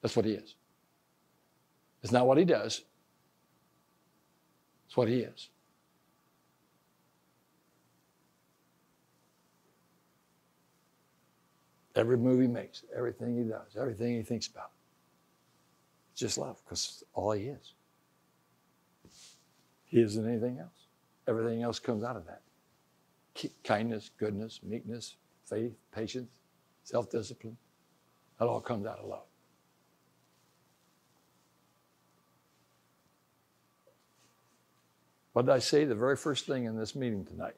That's what He is. It's not what He does, it's what He is. Every move he makes, everything he does, everything he thinks about. It's just love because all he is. He isn't anything else. Everything else comes out of that kindness, goodness, meekness, faith, patience, self discipline. That all comes out of love. What did I say the very first thing in this meeting tonight?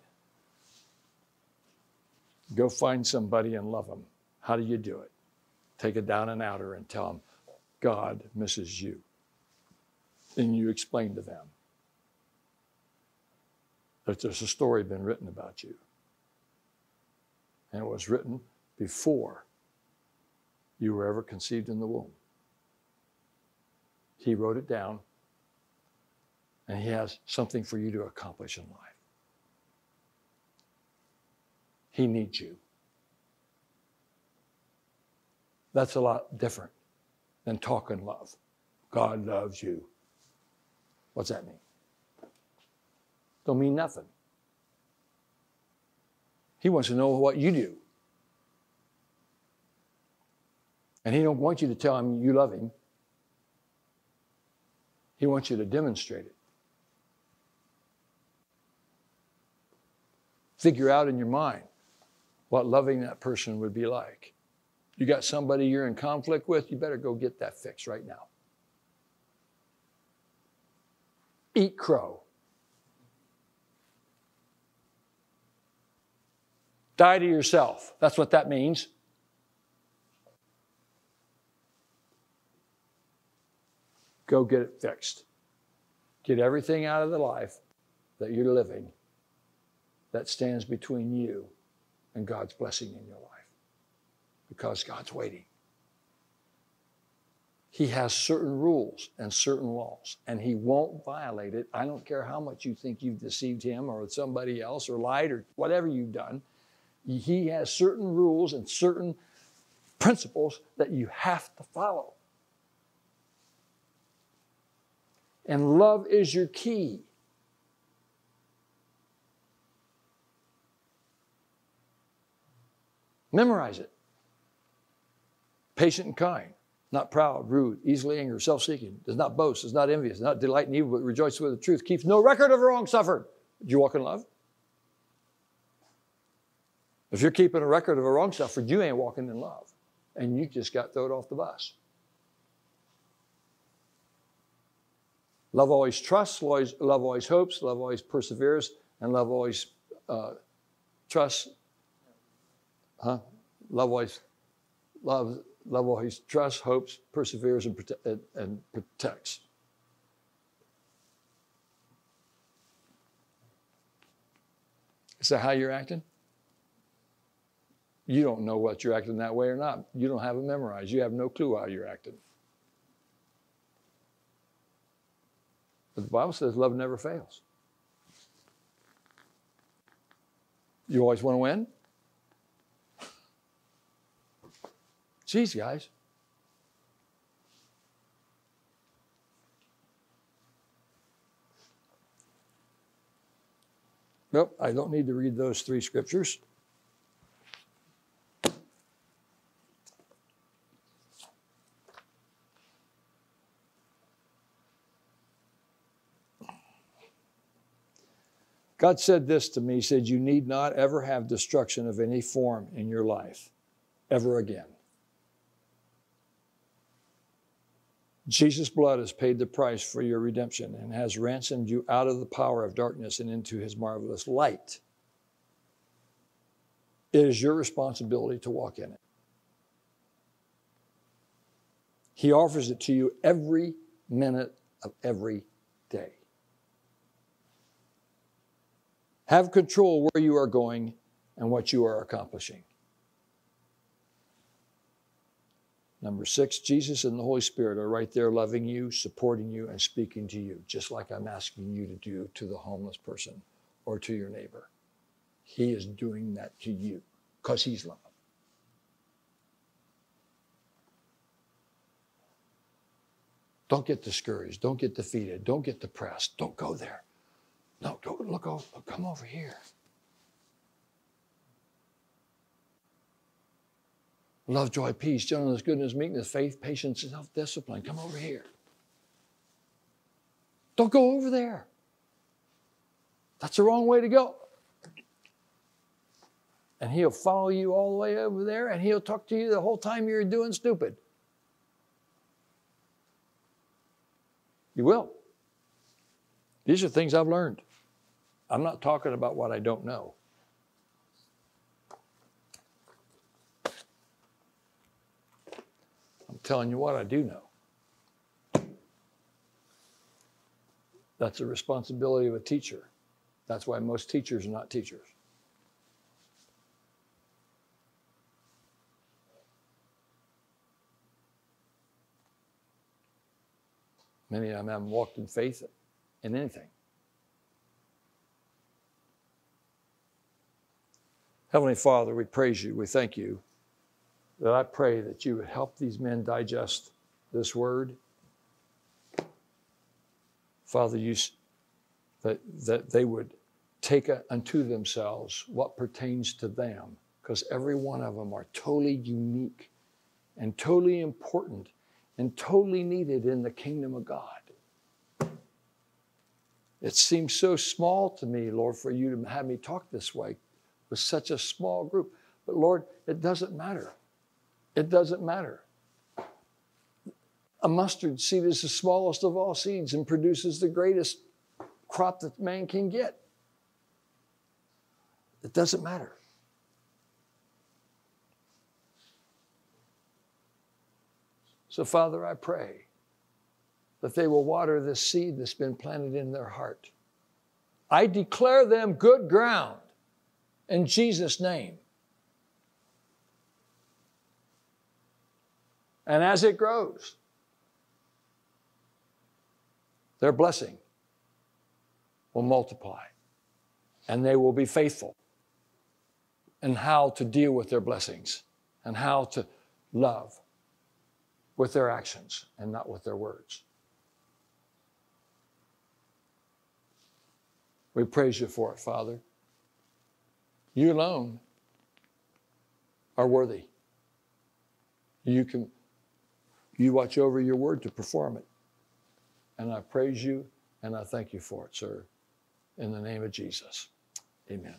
Go find somebody and love them. How do you do it? Take a down and outer and tell them, God misses you. And you explain to them that there's a story been written about you. And it was written before you were ever conceived in the womb. He wrote it down, and He has something for you to accomplish in life. He needs you. That's a lot different than talking love. God loves you. What's that mean? Don't mean nothing. He wants to know what you do. And he don't want you to tell him you love him. He wants you to demonstrate it. Figure out in your mind what loving that person would be like. You got somebody you're in conflict with, you better go get that fixed right now. Eat crow. Die to yourself. That's what that means. Go get it fixed. Get everything out of the life that you're living that stands between you and God's blessing in your life because God's waiting. He has certain rules and certain laws, and He won't violate it. I don't care how much you think you've deceived Him or somebody else or lied or whatever you've done. He has certain rules and certain principles that you have to follow. And love is your key. Memorize it patient and kind, not proud, rude, easily angered, self seeking, does not boast, does not envious, does not delight in evil, but rejoices with the truth, keeps no record of wrong suffered. Do you walk in love? If you're keeping a record of a wrong suffered, you ain't walking in love. And you just got thrown off the bus. Love always trusts, love always hopes, love always perseveres, and love always uh, trusts. Huh? Love always, love love always trusts, hopes, perseveres, and, prote- and protects. Is that how you're acting? You don't know what you're acting that way or not. You don't have it memorized. You have no clue how you're acting. But the Bible says love never fails. You always want to win? Jeez, guys. Nope, I don't need to read those three scriptures. God said this to me. He said, You need not ever have destruction of any form in your life ever again. Jesus' blood has paid the price for your redemption and has ransomed you out of the power of darkness and into his marvelous light. It is your responsibility to walk in it. He offers it to you every minute of every day. Have control where you are going and what you are accomplishing. Number six, Jesus and the Holy Spirit are right there loving you, supporting you, and speaking to you, just like I'm asking you to do to the homeless person or to your neighbor. He is doing that to you because He's love. Don't get discouraged. Don't get defeated. Don't get depressed. Don't go there. No, don't look over. Come over here. Love, joy, peace, gentleness, goodness, meekness, faith, patience, self discipline. Come over here. Don't go over there. That's the wrong way to go. And he'll follow you all the way over there and he'll talk to you the whole time you're doing stupid. You will. These are things I've learned. I'm not talking about what I don't know. I'm telling you what I do know. That's the responsibility of a teacher. That's why most teachers are not teachers. Many of them haven't walked in faith in anything. Heavenly Father, we praise you. We thank you that I pray that you would help these men digest this word. Father, you, that, that they would take unto themselves what pertains to them, because every one of them are totally unique and totally important and totally needed in the kingdom of God. It seems so small to me, Lord, for you to have me talk this way with such a small group. But Lord, it doesn't matter. It doesn't matter. A mustard seed is the smallest of all seeds and produces the greatest crop that man can get. It doesn't matter. So, Father, I pray that they will water this seed that's been planted in their heart. I declare them good ground in Jesus' name. And as it grows, their blessing will multiply and they will be faithful in how to deal with their blessings and how to love with their actions and not with their words. We praise you for it, Father. You alone are worthy. You can you watch over your word to perform it. And I praise you and I thank you for it, sir. In the name of Jesus. Amen.